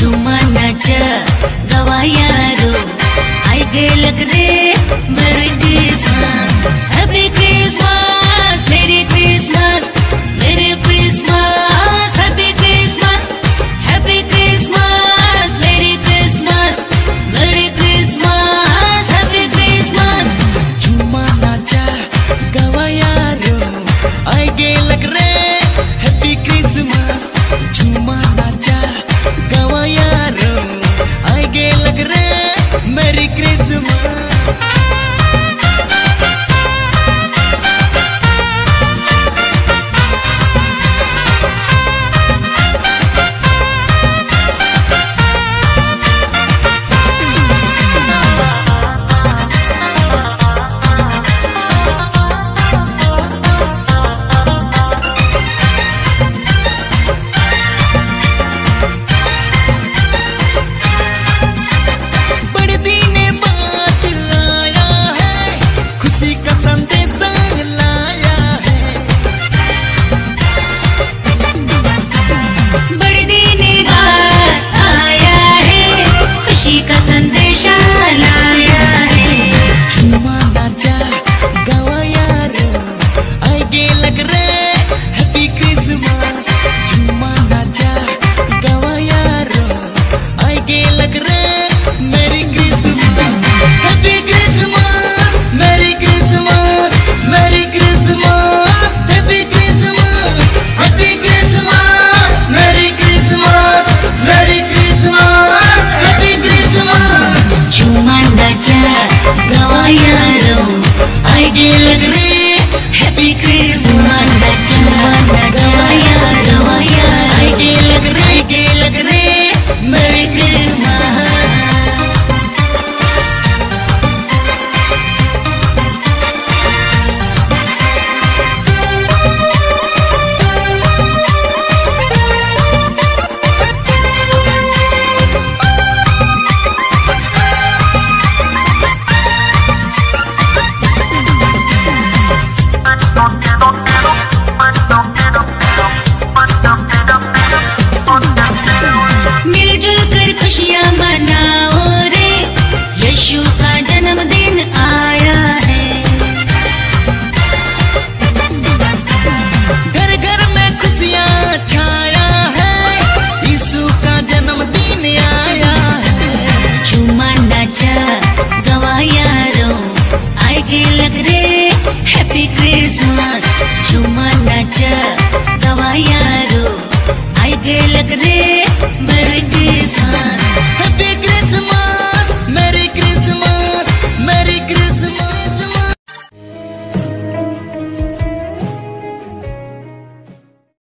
जुमानाच्या आई गे लग रे बरे अभी हबे ఏక సంత के लग रही